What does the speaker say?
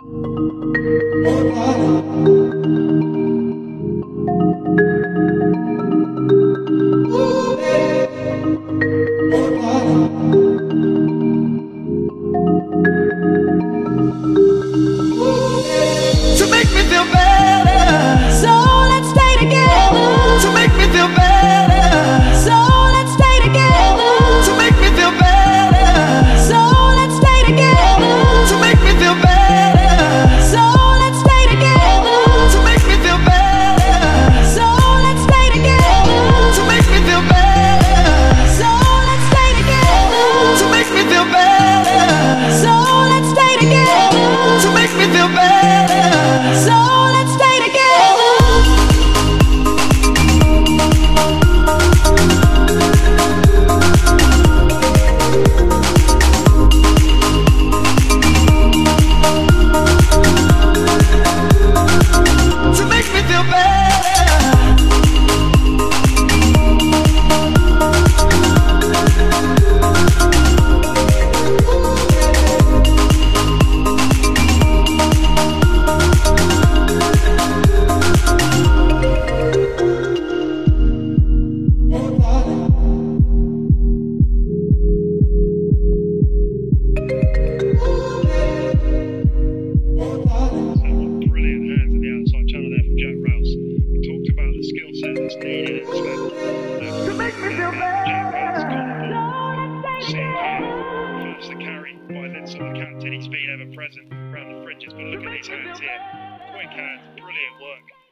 Bye-bye. To make me feel better. Carry by ever present around the fringes, but look at these hands here. Quick hands, brilliant work.